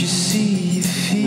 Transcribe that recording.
you see, you feel.